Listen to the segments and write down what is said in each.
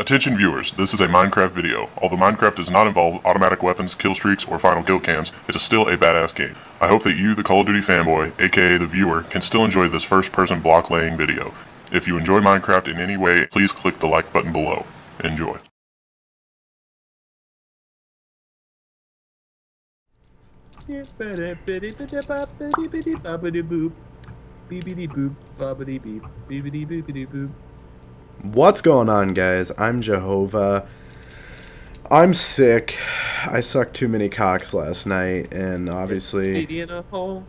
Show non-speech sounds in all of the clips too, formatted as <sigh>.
Attention viewers, this is a Minecraft video. Although Minecraft does not involve automatic weapons, kill streaks, or final kill cams, it is still a badass game. I hope that you, the Call of Duty fanboy, aka the viewer, can still enjoy this first person block laying video. If you enjoy Minecraft in any way, please click the like button below. Enjoy. What's going on, guys? I'm Jahova. I'm sick. I sucked too many cocks last night, and obviously, Speedy in a hole.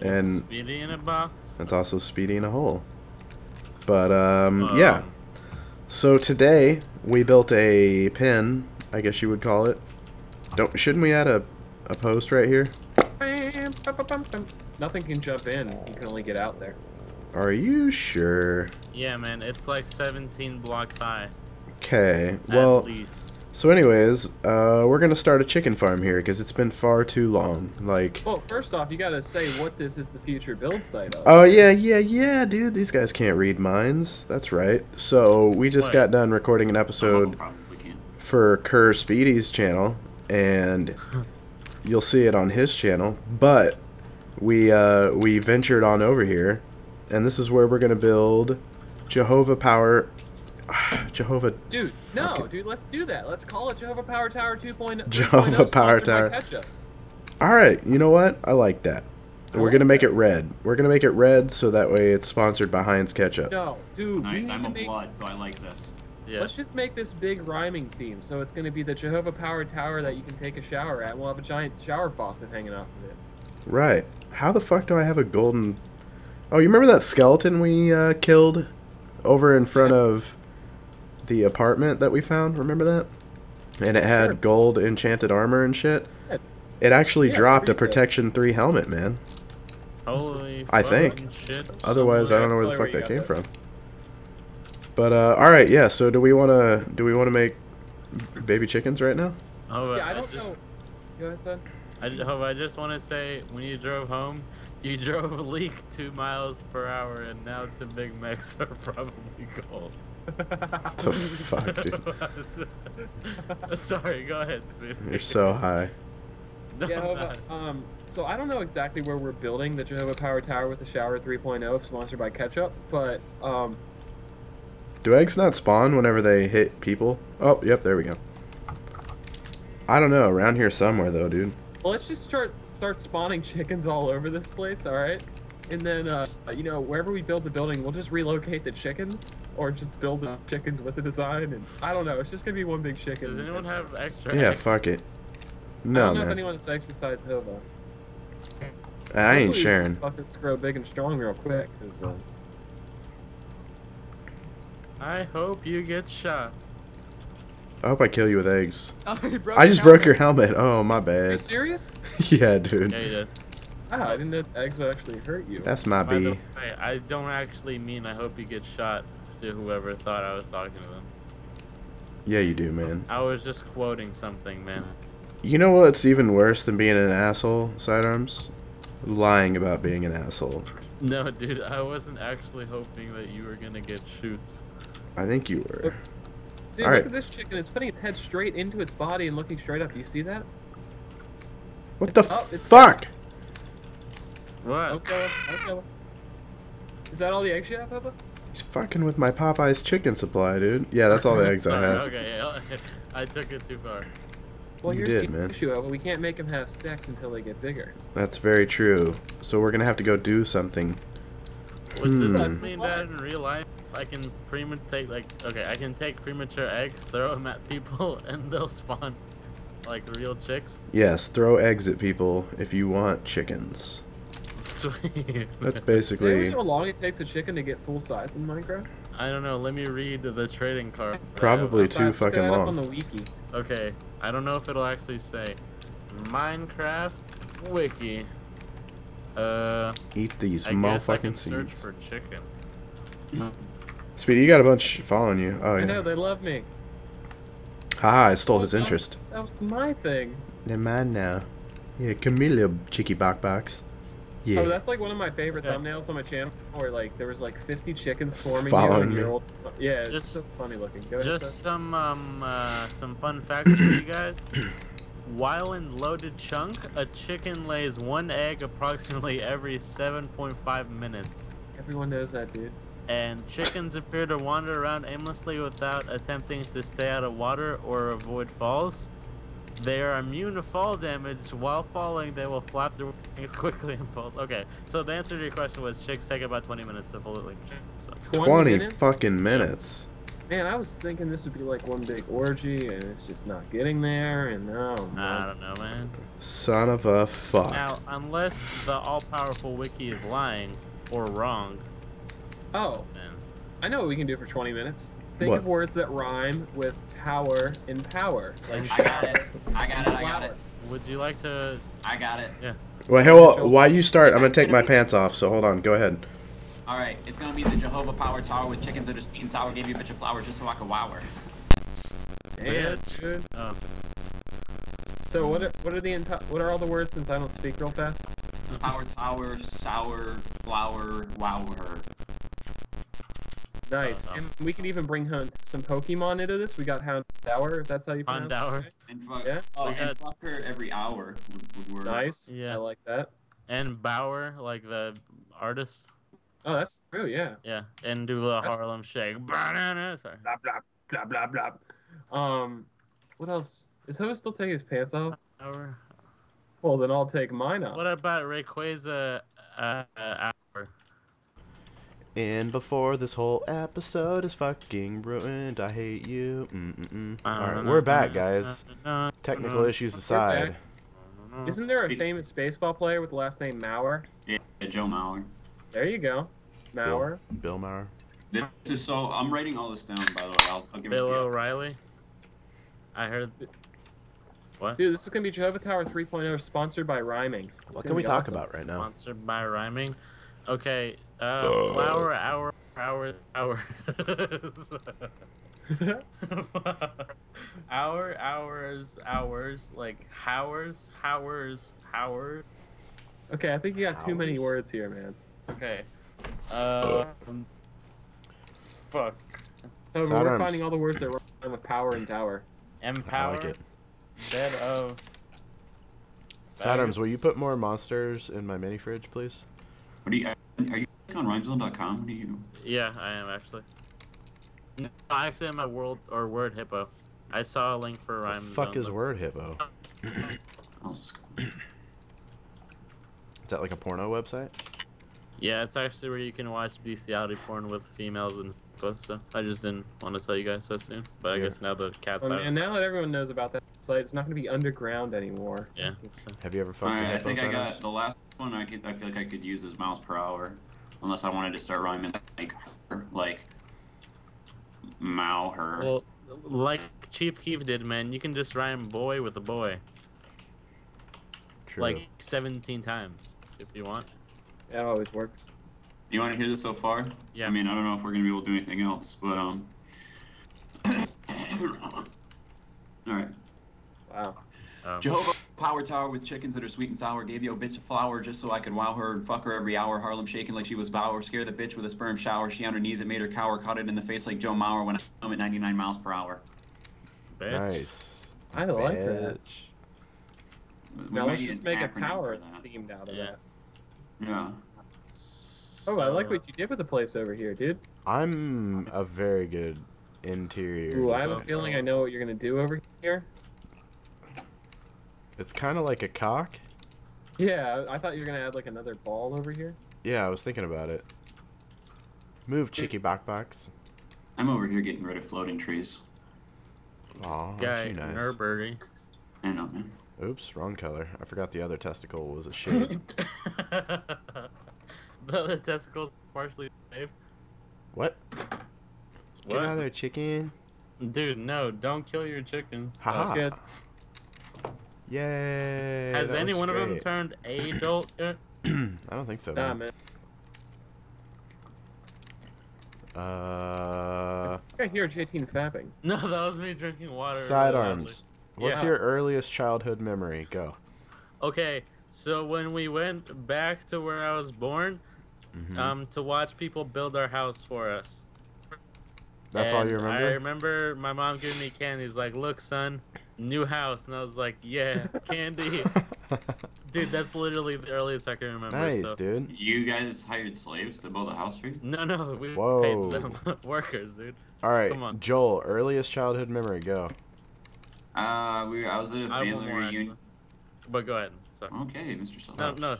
and Speedy in a box. it's also Speedy in a hole. But um, Um, yeah. So today we built a pin, I guess you would call it. Don't shouldn't we add a a post right here? Nothing can jump in. You can only get out there. Are you sure? Yeah, man, it's like 17 blocks high. Okay. Well, least. so anyways, uh, we're gonna start a chicken farm here because it's been far too long. Like. Well, first off, you gotta say what this is the future build site of. Oh yeah, yeah, yeah, dude. These guys can't read minds. That's right. So we just What? got done recording an episode for Kerr Speedy's channel, and <laughs> you'll see it on his channel. But we uh, we ventured on over here, and this is where we're gonna build Jahova Power. <sighs> Jahova. dude, no, fucking- dude, let's do that. Let's call it Jahova Power Tower 2.0. Jahova 3.0, Power Tower. All right, you know what? I like that. I We're like gonna make that. it red. We're gonna make it red so that way it's sponsored by Heinz Ketchup. No, dude, we Nice, I'm a make. blood, so I like this. Yeah. Let's just make this big rhyming theme. So it's gonna be the Jahova Power Tower that you can take a shower at. We'll have a giant shower faucet hanging off of it. Right. How the fuck do I have a golden... Oh, you remember that skeleton we uh, killed over in front Yeah. of the apartment that we found? Remember that? And it had Sure. gold enchanted armor and shit? Yeah. It actually Yeah, dropped a pretty sick. Protection 3 helmet, man. Holy I think. Shit. Otherwise, I don't know where the That's fuck that came where from. But, uh, alright, yeah, so do we want to... Do we want to make baby chickens right now? Oh, Yeah, I don't just, know. Go ahead, son. I, ju- oh, I just want to say, when you drove home, you drove a leak two miles per hour, and now two Big Macs are probably gold. The fuck, dude? <laughs> Sorry, go ahead, Speedy. You're so high. <laughs> No, Jahova, um, so I don't know exactly where we're building the Jahova Power Tower with the Shower 3.0, sponsored by Ketchup, but um, Do eggs not spawn whenever they hit people? Oh, yep, there we go. I don't know, around here somewhere though, dude. Well, let's just start start spawning <laughs> chickens all over this place, all right? And then, uh, you know, wherever we build the building, we'll just relocate the chickens, or just build the chickens with the design. And I don't know, it's just gonna be one big chicken. Does anyone have extra Yeah, eggs? fuck it. No, I don't know if man. anyone has eggs besides Hova. I ain't Hopefully sharing. Buckets grow big and strong real quick. 'cause, uh, I hope you get shot. I hope I kill you with eggs. <laughs> Oh, you broke I your just broke your helmet. Oh, my Are you bad. <laughs> serious? yeah, dude. Yeah, you did. Ah, I didn't know eggs would actually hurt you. That's my By the B. way, I don't actually mean I hope you get shot to whoever thought I was talking to them. Yeah, you do, man. I was just quoting something, man. You know what's even worse than being an asshole, sidearms? Lying about being an asshole. No, dude, I wasn't actually hoping that you were gonna get shoots. I think you were. Dude, Alright. look at this chicken. It's putting its head straight into its body and looking straight up. Do you see that? What the Oh, it's- fuck? What? Okay, okay. Is that all the eggs you have, Papa? He's fucking with my Popeye's chicken supply, dude. Yeah, that's all the eggs I have. Okay, yeah, <laughs> I took it too far. Well, You here's did, the man. issue, We can't make them have sex until they get bigger. That's very true. So we're gonna have to go do something. What does this Hmm. mean that in real life I can premature take like okay, I can take premature eggs, throw them at people, <laughs> and they'll spawn like real chicks? Yes, throw eggs at people if you want chickens. Sweet. That's Do <laughs> you basically know how long it takes a chicken to get full size in Minecraft? I don't know. Let me read the trading card. <laughs> that I have. Probably Look too fucking long. on the wiki. Okay, I don't know if it'll actually say Minecraft wiki. Uh, eat these I guess motherfucking search seeds. for chicken. Speedy, you got a bunch following you. Oh I know yeah. they love me. Haha, I stole his interest. That was my thing. Never mind now. Yeah, Camilla, cheeky back box. Yeah. Oh, that's like one of my favorite Okay. thumbnails on my channel, where like there was like 50 chickens swarming Following you. me. And old... Yeah, it's Just- so funny looking. Go ahead. Just Seth. some um uh, some fun facts for you guys. <clears throat> While in loaded chunk, a chicken lays one egg approximately every 7.5 minutes. Everyone knows that, dude. And chickens appear to wander around aimlessly without attempting to stay out of water or avoid falls. They are immune to fall damage. While falling, they will flap their wings <laughs> quickly and fall. Okay, so the answer to your question was chicks take about 20 minutes to fully link. So. 20 minutes? fucking minutes. Man, I was thinking this would be like one big orgy, and it's just not getting there. And oh, I don't know, man. Son of a fuck. Now, unless the all-powerful wiki is lying or wrong, oh, then I know what we can do for 20 minutes. Think What? of words that rhyme with tower and power. Like I got it. I got it. I got it. would you like to? I got it. Yeah. Well, hey, well, while you start, I'm gonna take my pants off. So hold on. Go ahead. All right. It's gonna be the Jahova Power Tower with chickens that are sweet and sour. Gave you a bitch of flour just so I could wow her. And, dude. Oh, So what are, what are the what are all the words since I don't speak real fast? Power Tower, sour, flour, wow her. Nice. Oh. And we can even bring hun- some Pokemon into this. We got Hound Tower, if that's how you pronounce Houndour. it. And fuck. Yeah. Oh, We and got- fuck her every hour. Would, would work. Nice. Yeah. I like that. and Bauer, like the artist. Oh, that's true. Yeah. Yeah, and do the That's- Harlem Shake. Banana. Sorry. Blah blah blah blah blah. Um, what else? Is Ho still taking his pants off? Hour. Well, then I'll take mine off. What about Rayquaza uh, uh, hour? And before this whole episode is fucking ruined, I hate you. Mm-mm-mm. All right, we're back, guys. Technical issues aside. Isn't there a famous baseball player with the last name Mauer? Yeah, Joe Mauer. There you go, Mauer. Bill Maher. This is so. I'm writing all this down, by the way. I'll, I'll give it Bill to you. O'Reilly. I heard. What? Dude, this is gonna be Jahova Tower 3.0, sponsored by Rhyming. It's What can we talk awesome. about right now? Sponsored by rhyming. Okay. Uh, flower hour hour hour. <laughs> hour hours hours like hours hours hours. okay, I think you got too many Hours. words here, man. Okay. Um. Fuck. So we're Sidearms. finding all the words that rhyme with power and tower. Empower. I like it. Bed of. Sidearms, will you put more monsters in my mini fridge, please? What do you? Are you on rhymezone.com? What do you? Yeah, I am actually. No, actually, I'm at World or Word Hippo. I saw a link for The rhyme. fuck Zone, is but- Word Hippo? <coughs> Is that like a porno website? Yeah, it's actually where you can watch bestiality porn with females and stuff. So I just didn't want to tell you guys so soon, but I Yeah. guess now the cat's Um, out. and now that everyone knows about that site, it's not gonna be underground anymore. Yeah. So. Have you ever fucked Alright, a I hippo think I Sidearms? got the last one. I could. I feel like I could use is miles per hour, unless I wanted to start rhyming like her, like mow her. Well, like Chief Keef did, man, you can just rhyme boy with a boy True. like 17 times if you want. That always works. you want to hear this so far? Yeah. I mean, I don't know if we're gonna be able to do anything else, but um. <coughs> All right. Wow. Um, Jahova Power Tower with chickens that are sweet and sour. Gave you a bitch of flour just so I could wow her and fuck her every hour. Harlem shaking like she was Bauer. Scare the bitch with a sperm shower. She on her knees, and made her cower. Caught it in the face like Joe Mauer when I'm at 99 miles per hour. bitch. Nice. I like that. Bitch. We Now let's just make a tower themed out of Yeah. that. Yeah. Oh, I like what you did with the place over here, dude. I'm a very good interior. Ooh, I have a designer. feeling I know what you're gonna do over here. It's kind of like a cock. Yeah, I I thought you were gonna add like another ball over here. Yeah, I was thinking about it. Move, cheeky back box. I'm over here getting rid of floating trees. Aw, Guy, aren't you nice? Nerbirdie. I know, man. Oops, wrong color. I forgot the other testicle was a <laughs> shade. the other testicles partially shaved. what? Get out of there, chicken. Dude, no, don't kill your chickens. That's good. Yay. Has any looks one of them great. turned adult yet? <clears throat> I don't think so. Nah, man. man. Uh, I hear J18 fapping. No, that was me drinking water. really sidearms. What's Yeah. your earliest childhood memory? Go. Okay, So when we went back to where I was born, Mhm. um, to watch people build our house for us. That's all you remember. I remember? remember my mom giving me candies, like, "Look, son, new house," and I was like, "Yeah, <laughs> candy." <laughs> Dude, that's literally the earliest I can remember. nice, so. dude. You guys hired slaves to build a house for you? No, no, we Whoa. paid them <laughs> workers, dude. All right, Come on. Joel, earliest childhood memory, go. Uh, we I was at a family reunion. actually. But go ahead. Sorry. Okay, Mr. Self. No, no.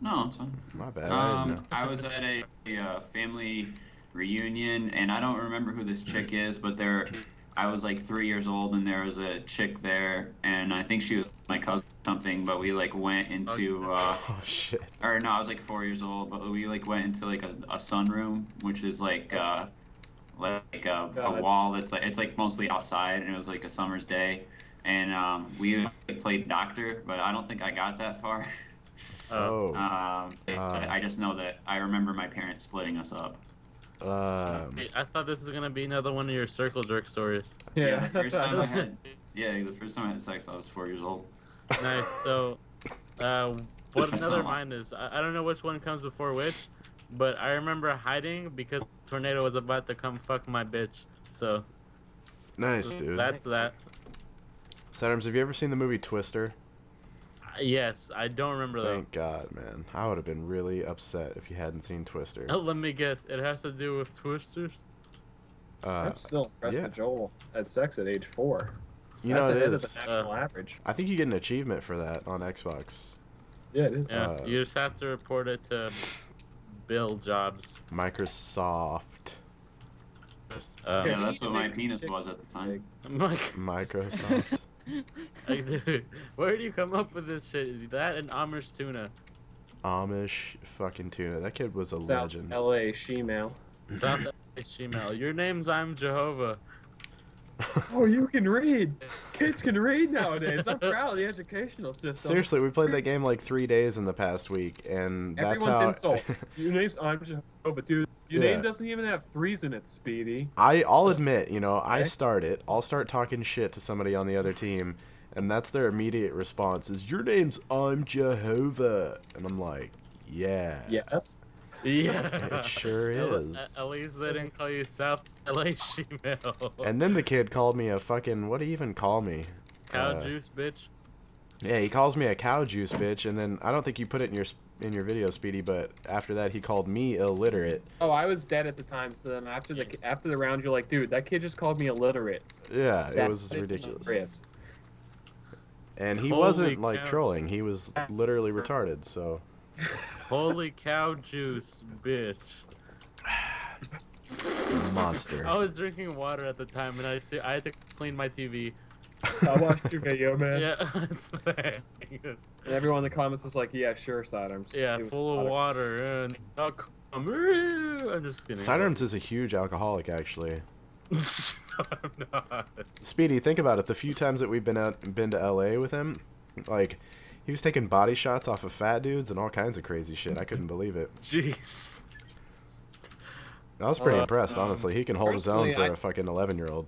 No, it's fine. My bad. I Um. <laughs> I was at a, a uh, family reunion, and I don't remember who this chick is, but there, I was like three years old, and there was a chick there, and I think she was my cousin or something, but we like went into, uh, Oh shit. or no, I was like four years old, but we like went into like a, a sunroom, which is like, uh, like a, a wall that's like it's like mostly outside, and it was like a summer's day, and um, we played doctor, but I don't think I got that far. <laughs> Oh. Um, Uh. I just know that I remember my parents splitting us up. Um, Hey, I thought this was gonna be another one of your circle jerk stories. Yeah, the <laughs> first time I had, <laughs> yeah, the first time I had sex, I was four years old. nice. So, uh, what another not mine is? I, I don't know which one comes before which, but I remember hiding because tornado was about to come fuck my bitch. So nice, dude. that's that. Saturns, have you ever seen the movie Twister? Uh, Yes, I don't remember though. Thank God, man. I would have been really upset if you hadn't seen Twister. Uh, Let me guess. It has to do with twisters. Uh, I'm still impressed yeah. that Joel had sex at age four. you know That's it ahead is. of the national average. I think you get an achievement for that on Xbox. Yeah, it is. Yeah, Uh, you just have to report it to Bill Jobs. Microsoft. Uh, Yeah, yeah, that's what my penis was at the time. Mike, Microsoft. <laughs> like, dude, where do you come up with this shit? That and Amish tuna. Amish fucking tuna. That kid was a South legend. LA shemale. South HTML. Your name's I'm Jahova. <laughs> Oh, you can read. Kids can read nowadays. I'm <laughs> proud of the educational system. Seriously, we played that game like three days in the past week, and that's Everyone's how. insult. <laughs> Your name's I'm Jahova, Oh but dude. Your Yeah. name doesn't even have threes in it, Speedy. I I'll admit, you know, I Okay. start it. I'll start talking shit to somebody on the other team, and that's their immediate response is your name's I'm Jahova, and I'm like, yeah, Yes. Yeah. it sure is. At, at least they didn't call you South LA Shemale. And then the kid called me a fucking what do you even call me? Cow uh, juice, bitch. Yeah, he calls me a cow juice bitch, and then I don't think you put it in your in your video, Speedy, but after that he called me illiterate. Oh, I was dead at the time. So then after the after the round, you're like, dude, that kid just called me illiterate. Yeah, it was ridiculous. hilarious. And he Holy wasn't like trolling; he was literally retarded. So Holy cow juice, bitch. monster. I was drinking water at the time, and I se- I had to clean my TV. I watched your video, man. Yeah, <laughs> thanks. And everyone in the comments is like, yeah, sure, sidearms. yeah, full of water and not come. I'm just kidding. Sidearms is a huge alcoholic, actually. <laughs> I'm not. Speedy, think about it. The few times that we've been out, been to LA with him, like, he was taking body shots off of fat dudes and all kinds of crazy shit. I couldn't believe it. <laughs> Jeez. I was pretty Uh, impressed, um, honestly. He can hold his own for I- a fucking 11 year old.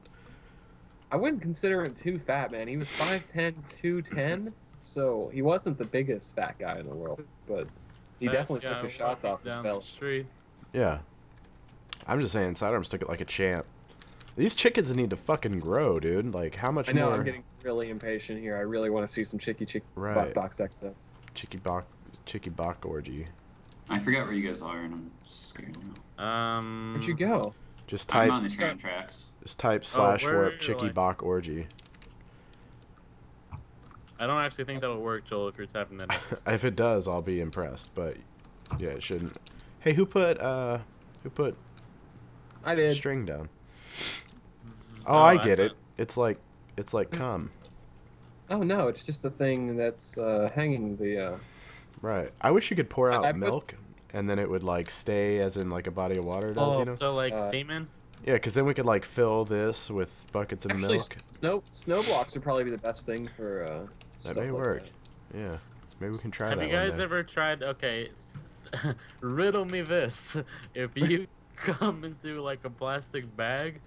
I wouldn't consider him too fat, man. He was 5'10", 210, so he wasn't the biggest fat guy in the world, but he That definitely took the shots off his the belt. street. Yeah. I'm just saying, Sidearms took it like a champ. These chickens need to fucking grow, dude. Like, how much I know, more I'm getting really impatient here. I really want to see some chicky chicky Right. buck box excess. chicky bok, chicky bok orgy? I forgot where you guys are, and I'm scared now. Um. Where'd you go? Just type. I'm type, on the train tracks. just type slash where are warp you, chicky like- bok orgy. I don't actually think that'll work, Joel, if you're tapping that. if it does, I'll be impressed. But yeah, it shouldn't. Hey, who put uh, who put I did. string down? Oh, Oh, I I get it. It's like it's like cum. Oh no, it's just a thing that's uh, hanging the. Uh... Right. I wish you could pour out I put- milk and then it would like stay as in like a body of water does. Oh, you know? So like Uh, semen. Yeah, because then we could like fill this with buckets of Actually, milk. snow snow blocks would probably be the best thing for. Uh, That may like work. that. Yeah, maybe we can try Have that Have you guys one day. ever tried? Okay, <laughs> riddle me this: <laughs> If you <laughs> come into like a plastic bag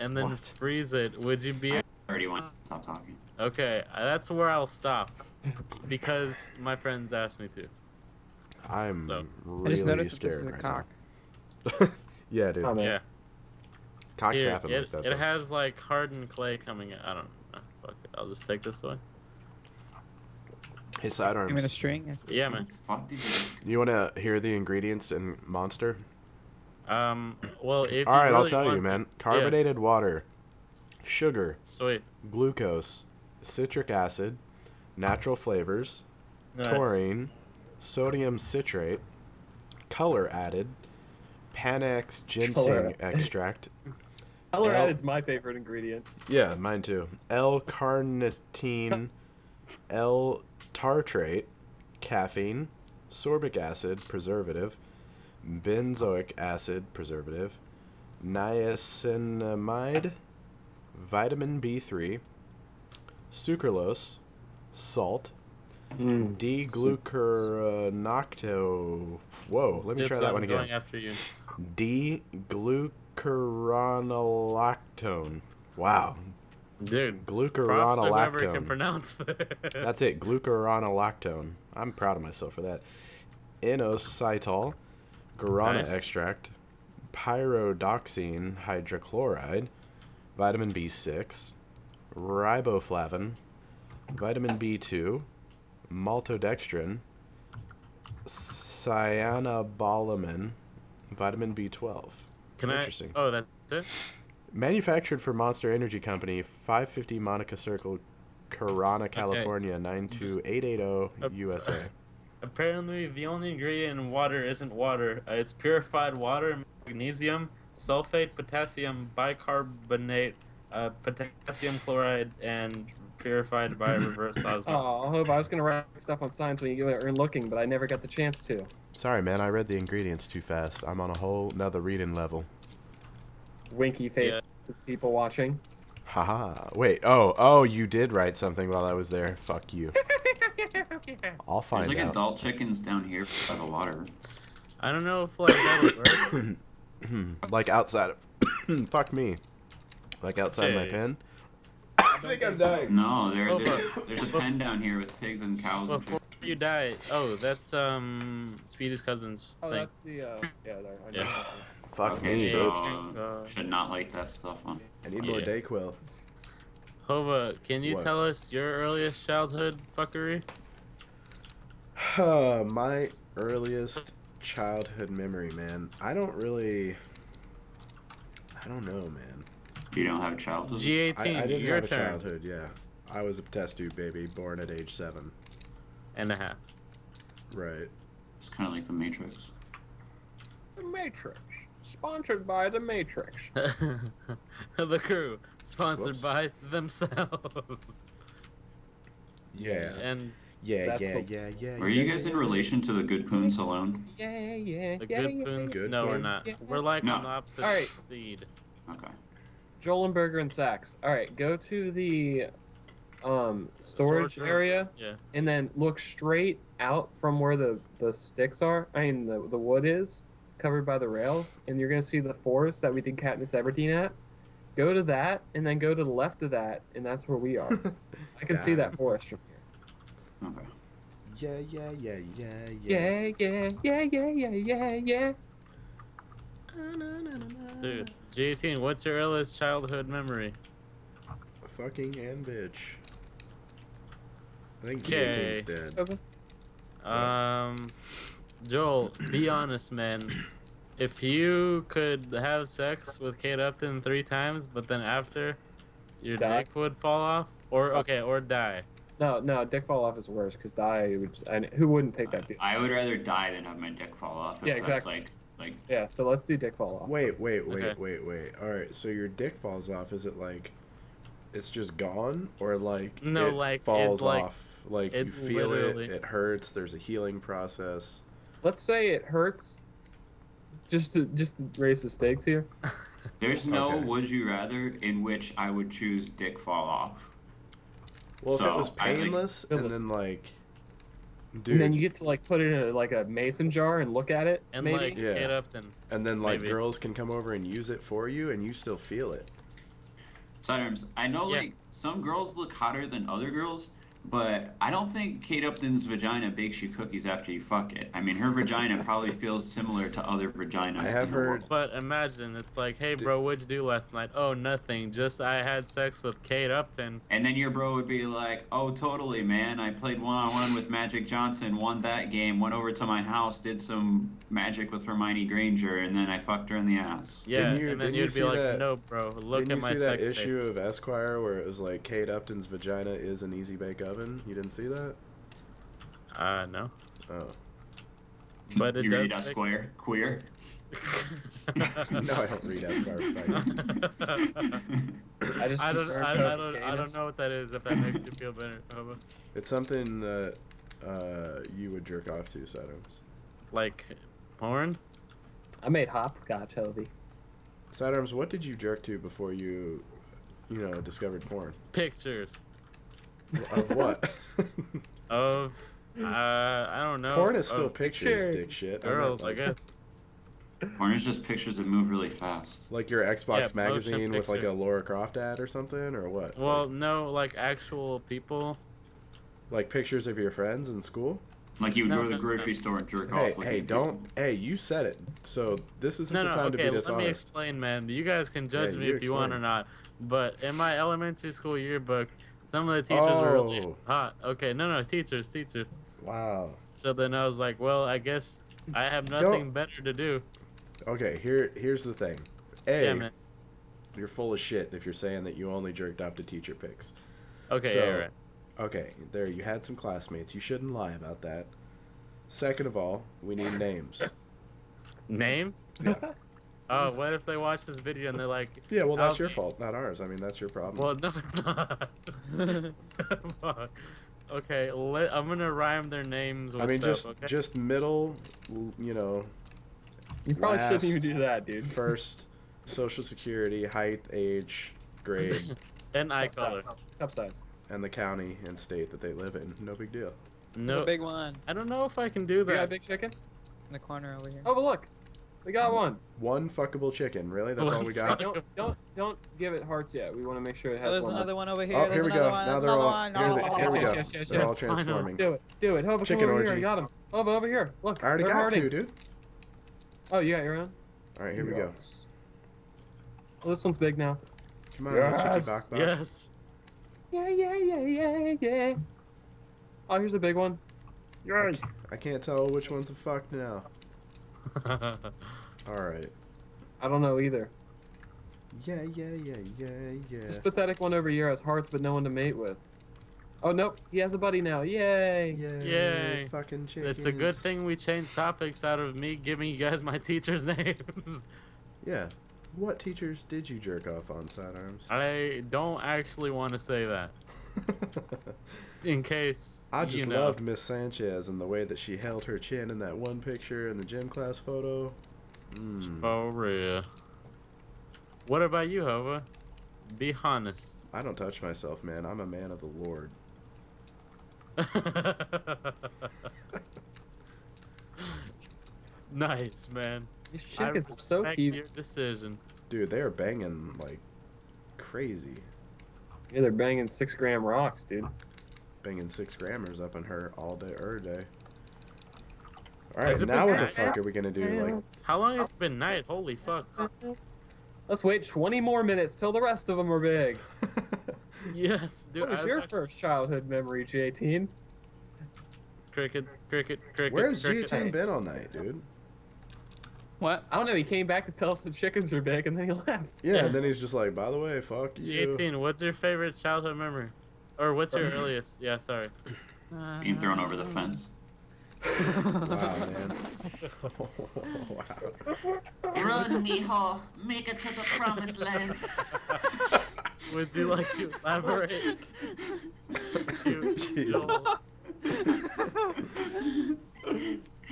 and then What? freeze it, would you be? Already already want to stop talking. Okay, uh, that's where I'll stop because my friends asked me to. I'm So- I really just noticed that this scared is a right cock. now. <laughs> yeah, dude. Oh. Yeah. Cocks Here, happen it, like that. it though. has like hardened clay coming. in. I don't know. Fuck it. I'll just take this way. His sidearms. Give me the string. Yeah, man. the fuck did you? You want to hear the ingredients in Monster? Um. Well, if All right, you I'll tell you, man. to- Carbonated water, sugar, sweet. glucose, citric acid, natural flavors, Nice. taurine, sodium citrate, color added, Panax ginseng Color. extract. <laughs> Color L- added's my favorite ingredient. Yeah, mine too. L-carnitine, <laughs> L-tartrate, caffeine, sorbic acid, preservative, benzoic acid, preservative, niacinamide, vitamin B3, sucralose, salt, Mm. D-glucuronocto. Whoa, let me try that I'm one going again. after you. D-glucuronolactone. Wow, Dude. Props to whoever can pronounce <laughs> that. That's it, glucuronolactone. I'm proud of myself for that. Inositol, guarana Nice. extract, pyridoxine hydrochloride, vitamin B6, riboflavin, vitamin B2, maltodextrin, cyanobalamin, vitamin B12. Can Interesting. I? Oh, that's it. Manufactured for Monster Energy Company, 550 Monica Circle, Corona, California, 92880, Up- USA. Apparently, the only ingredient in water isn't water. Uh, it's purified water, magnesium, sulfate, potassium bicarbonate, uh, potassium chloride, and purified by <coughs> reverse osmosis. Oh, I hope I was gonna write stuff on science when you were looking, but I never got the chance to. Sorry, man, I read the ingredients too fast. I'm on a whole nother reading level. Winky face Yeah. to people watching. Haha. Wait, oh, oh, you did write something while I was there. Fuck you. <laughs> I'll find There's like out. adult chickens down here by the water. I don't know if like that would work. <coughs> like outside of. <coughs> Fuck me. Like outside my pen. <coughs> I think I'm dying. No, there, Oh, there's, there's a pen down here with pigs and cows and Before fish. you die, oh, that's um Speedy's cousin's Oh, thing. that's the uh, yeah. There, Yeah. <laughs> Fuck Okay, me. so uh, should not light that stuff on. I need more Yeah. Dayquil. Hova, can you What? tell us your earliest childhood fuckery? <sighs> my earliest childhood memory, man. I don't really. I don't know, man. You don't have a childhood. G18, I, I didn't your have a turn. childhood, yeah. I was a test tube baby, born at age seven. And a half. Right. It's kind of like the Matrix. The Matrix, sponsored by the Matrix. <laughs> the crew, sponsored Whoops. by themselves. Yeah. And Yeah, That's yeah, cool. yeah, yeah. Are yeah, you guys yeah. in relation to the Good Poon Salon? Yeah, yeah, yeah. the yeah, good yeah, poons, Good no, we're not. Yeah. We're like No. on the opposite Alright. seed. Okay. Jolenberger and Sachs. All right, go to the um storage Storage area Yeah. and then look straight out from where the the sticks are. I mean the the wood is covered by the rails, and you're gonna see the forest that we did Katniss Everdeen at. Go to that, and then go to the left of that, and that's where we are. <laughs> I can see that forest from here. Okay. Yeah, yeah, yeah, yeah, yeah. Yeah, yeah, yeah, yeah, yeah, yeah, Dude, G18, what's your earliest childhood memory? Fucking and bitch. I think Okay. Guillotine's dead. Okay. Um, Joel, be <clears throat> honest, man. If you could have sex with Kate Upton three times, but then after your Die? dick would fall off, or okay, or die. No, no, dick fall off is worse because die would. And who wouldn't take that deal? I would rather die than have my dick fall off. If Yeah, exactly. like, like Yeah, so let's do dick fall off. Wait, wait, wait, Okay. wait, wait. All right, so your dick falls off. Is it like it's just gone, or like No, it like, it, falls like- off? Like it you feel literally- it, it hurts. There's a healing process. Let's say it hurts. Just to just to raise the stakes here. there's no Okay. would you rather in which I would choose dick fall off. Well, if it was I think- painless, and then like, dude, And then you get to like put it in a, like a mason jar and look at it. And maybe. like Yeah. Kate Upton. and then like maybe. girls can come over and use it for you, and you still feel it. Sidearms, I know Yeah. like some girls look hotter than other girls, but I don't think Kate Upton's vagina bakes you cookies after you fuck it. I mean, her vagina <laughs> probably feels similar to other vaginas. I have in the heard- world. But imagine it's like, hey, bro, what'd you do last night? Oh, nothing. Just I had sex with Kate Upton. And then your bro would be like, "Oh, totally, man. I played one on one with Magic Johnson, won that game, went over to my house, did some magic with Hermione Granger, and then I fucked her in the ass." Yeah, Didn't you- and then didn't you you'd see be like, that- no, bro, look Didn't at you my see that sex issue of Esquire where it was like Kate Upton's vagina is an easy bake oven? You didn't see that? tape. Uh, no. Oh. But it you read does Esquire? Queer? <laughs> no, I don't read Esquire. Fuck. I just <laughs> I don't, I, I don't, I don't know what that is. If that makes you feel better, Hobo. It's something that uh, you would jerk off to, Sidearms. like porn. I made hopscotch, Hobie. Sidearms, what did you jerk to before you, you know, discovered porn? Pictures Of what? <laughs> of, uh, I don't know. porn is still of pictures, pictures. dick shit. meant, Girls, I like, guess. Porn is just pictures that move really fast. Like your Xbox Yeah, magazine with like a Laura Croft ad or something, or what? Well, like, no, like actual people. like pictures of your friends in school. Like you would No, go to no, the no. grocery store and jerk Hey, off. looking hey, don't. Hey, you said it. So this isn't No, the no, time okay, to be dishonest. let me dishonest. explain, man. You guys can judge Yeah, me you if you want or not. But in my elementary school yearbook, some of the teachers were really Oh. hot. Okay, no, no, teachers, teachers. Wow. So then I was like, well, I guess I have Don't- nothing better to do. Okay, here here's the thing. A, Yeah, man. you're full of shit if you're saying that you only jerked off to teacher pics. Okay, So- yeah, right. Okay, there you had some classmates. You shouldn't lie about that. Second of all, we need names. Names? Yeah. <laughs> Oh, what if they watch this video and they're like, Yeah, well that's I'll your be- fault, not ours. I mean that's your problem. well, <laughs> no, it's not. <laughs> Okay, let, I'm gonna rhyme their names with I mean stuff, just okay? just middle, you know, You probably shouldn't even do that, dude. <laughs> first, social security, height, age, grade, and eye Cup colors. size. Cup size. and the county and state that they live in. No big deal. No, The big one I don't know if I can do that. You got a that. big chicken? in the corner over here. Oh, but look, we got one. One fuckable chicken, really? That's all we got? Don't don't don't give it hearts yet. We want to make sure it Oh, has there's one. another one over oh, here. Oh, There's here we another go. One. Now they're another all one. here's Oh, it. yes, Here we yes, go. yes, yes, They're all transforming. Do it, do it. Hobo, Chicken come over here. orgy. I got him. Hobo, over here. Look, I already got hurting. two, dude. Oh, you got your own. All right, here we go. Well, this one's big now. Come on, little chicky Yes. bok bok. Yes. Yeah, yeah, yeah, yeah, yeah. Oh, here's a big one. i can't tell which one's a fuck now. <laughs> All right. I don't know either. Yeah, yeah, yeah, yeah, yeah. This pathetic one over here has hearts, but no one to mate with. Oh nope, he has a buddy now. Yay! Yay, Yay. fucking chickens. it's a good thing we changed topics out of me giving you guys my teachers' <laughs> names. Yeah. What teachers did you jerk off on sidearms? I don't actually want to say that <laughs> in case I just you know. loved Miss Sanchez and the way that she held her chin in that one picture in the gym class photo. Mm. For real. What about you, Hova? Be honest. I don't touch myself, man. I'm a man of the Lord. <laughs> nice, man. These I chickens are so respect cute. Your decision. Dude, they are banging like crazy. Yeah, they're banging six gram rocks, dude. Banging six grammars up on her all day, every day. All right, Has now what the night? fuck are we gonna do? Like, How long has it been night? Holy fuck. Let's wait 20 more minutes till the rest of them are big. <laughs> Yes, dude. What was I your actually- first childhood memory, J18? Cricket, cricket, cricket. where's cricket. G10 been all night, dude? What? I don't know. He came back to tell us the chickens are big, and then he <laughs> left. Yeah, Yeah. and then he's just like, by the way, fuck you. G18, what's your favorite childhood memory? Or what's your earliest? Yeah, sorry. Uh, Being thrown over the fence. <laughs> Wow, man. <laughs> wow. Run, mijo. Make it to the promised land. Would you like to elaborate? You- Jesus.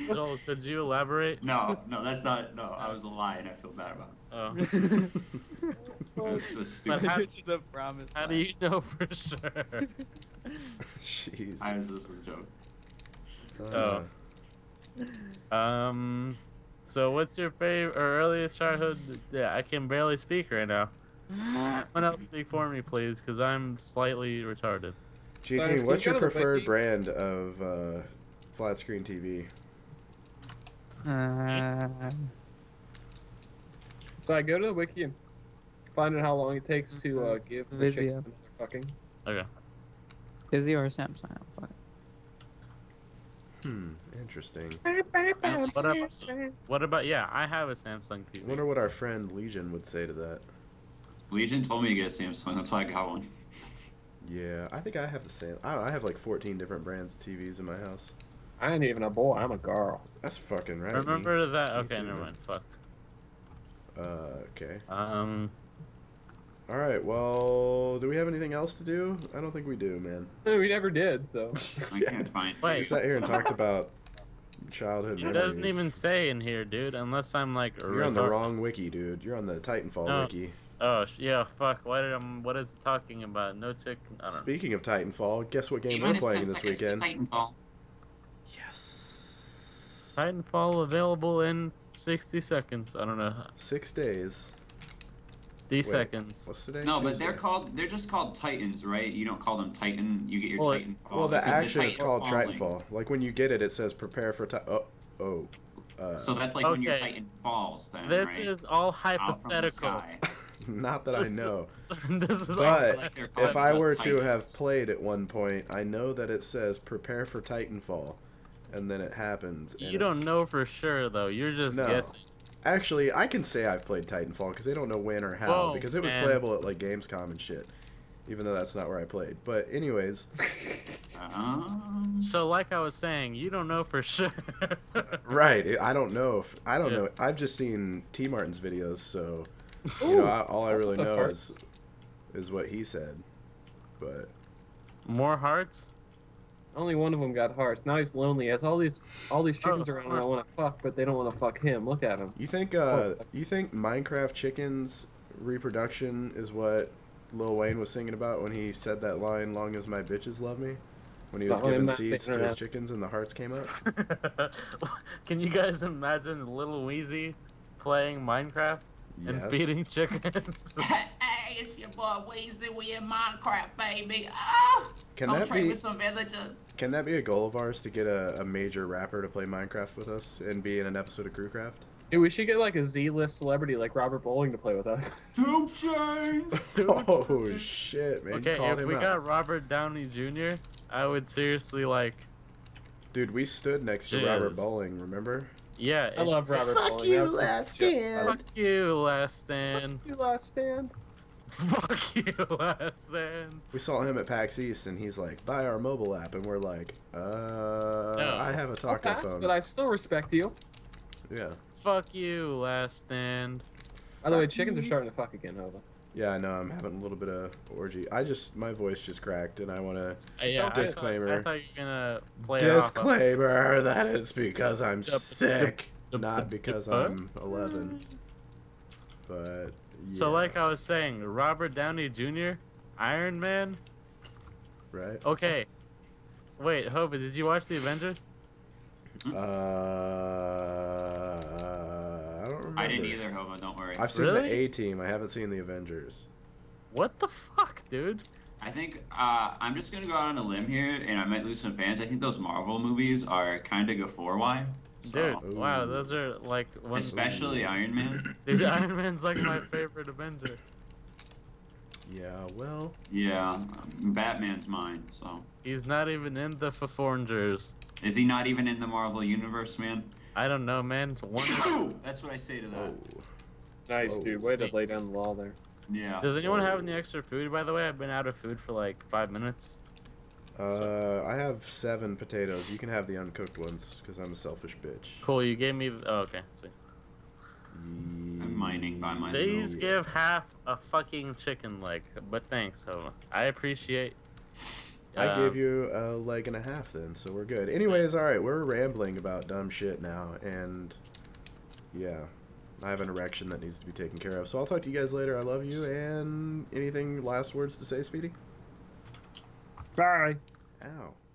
Joel, <laughs> Joel, could you elaborate? No, no, that's not. No, I was a lie, and I feel bad about Oh. it. <laughs> It was so But stupid. how, <laughs> This is the promise. how do you know for sure? Jeez. I was just a joke. Uh, Um, so what's your favorite or earliest childhood? Yeah, I can barely speak right now. <gasps> Someone else speak for me, please, because I'm slightly retarded. GT, what's your go to the preferred brand of uh, flat screen TV? Uh, So I go to the wiki and find out how long it takes to uh, give the Vizio. chicken another fucking. Okay. Vizio or Samsung? Fuck. Hmm, interesting. What about, what about? Yeah, I have a Samsung TV. I wonder what our friend Legion would say to that. Legion told me to get a Samsung. That's why I got one. Yeah, I think I have the same. I don't. know, I have like 14 different brands of TVs in my house. I ain't even a boy. I'm a girl. That's fucking right. Remember that? Okay, never mind. Fuck. Uh, okay. Um, All right. Well, do we have anything else to do? I don't think we do, man. We never did. So <laughs> I can't find. Wait. We sat here and talked about childhood it memories. doesn't even say in here, dude. Unless I'm like. You're on the wrong wiki, dude. You're on the Titanfall No. wiki. Oh yeah, fuck. What am? What is it talking about? No chick. I don't know. Speaking of Titanfall, guess what game T we're minus playing 10 this to weekend? Titanfall. Yes. Titanfall available in 60 seconds. I don't know. Six days. D Wait. seconds. What's today? No, but they're called. They're just called Titans, right? You don't call them Titan. You get your Well, Titanfall. Well, the because action is called falling. Titanfall. Like when you get it, it says prepare for ti- oh oh. Uh, So that's like when your Titan falls, then. This right? is all out from the hypothetical. <laughs> not that I know. <laughs> this is. But Like if I just were to have played at one point, I know that it says prepare for Titanfall, and then it happens. and You don't it's- know for sure though. You're just No. guessing. Actually, I can say I've played Titanfall because they don't know when or how Whoa, because it was man. playable at like Gamescom and shit. Even though that's not where I played. But anyways, Um, <laughs> So like I was saying, you don't know for <laughs> sure. right? I don't know if I don't Yeah. know. I've just seen T Martin's videos, so you know, I, all I really know hearts. is is what he said. But More hearts? Only one of them got hearts. Now he's lonely. He has all these all these chickens Oh, around him. I want to fuck, but they don't want to fuck him. Look at him. you think uh you think Minecraft chickens reproduction is what Lil Wayne was singing about when he said that line "Long as my bitches love me"? When he was Behind giving my seeds to his chickens and the hearts came up. <laughs> Can you guys imagine Little Wheezy playing Minecraft and Yes. feeding chickens? <laughs> hey, it's your boy Weezy. We in Minecraft, baby. Oh, Can I'm that be with some villagers. Can that be a goal of ours to get a, a major rapper to play Minecraft with us and be in an episode of Crewcraft? Dude, we should get like a Z-list celebrity like Robert Bowling to play with us. <laughs> Two chain. <laughs> oh shit, man! okay, you if him we out. got Robert Downey Jr., I would seriously like, Dude, we stood next to Robert Jizz. Bowling. Remember? yeah. I love Robert Bowling. That was fucking shit. Fuck you, Last Stand. Fuck You last stand. Fuck you, <laughs> Last Stand. We saw him at PAX East, and he's like, "Buy our mobile app," and we're like, "Uh, I have a I'll taco pass, phone." but I still respect you. Yeah, Fuck you, Last Stand. By the way, chickens are starting to fuck again, Hova. yeah, I know. I'm having a little bit of orgy. I just my voice just cracked, and I want to Uh, yeah, I thought- Disclaimer. I thought, you were gonna play it off of- disclaimer that it's because I'm Dup, dup, sick, not because. I'm 11. But So, like I was saying, Robert Downey Jr., Iron Man. right? Okay. Wait, Hova, did you watch the Avengers? Uh, I don't remember. I didn't either, Hova. Don't worry. I've seen Really? the A Team. I haven't seen the Avengers. What the fuck, dude? I think uh, I'm just gonna go out on a limb here, and I might lose some fans. I think those Marvel movies are kind of go for why. Dude, Ooh. wow, those are like one. especially Iron Man. <laughs> Dude, Iron Man's like my favorite Avenger. Yeah, well, Yeah, Batman's mine. So He's not even in the Forgers. is he not even in the Marvel universe, man? I don't know, man. It's One. That's what I say to that. oh, Nice, Whoa, dude. Way to lay down the law there. Yeah. Does anyone oh. have any extra food, by the way? I've been out of food for like five minutes. Uh, I have seven potatoes. You can have the uncooked ones because I'm a selfish bitch. Cool, you gave me. Oh, okay, sweet. I'm mining by myself. Please give half a fucking chicken leg, but thanks, Hova. I appreciate. I um, gave you a leg and a half then, so we're good. Anyways, all right, we're rambling about dumb shit now, and yeah, I have an erection that needs to be taken care of. So I'll talk to you guys later. I love you. And anything last words to say, Speedy? Bye. Ow. Oh.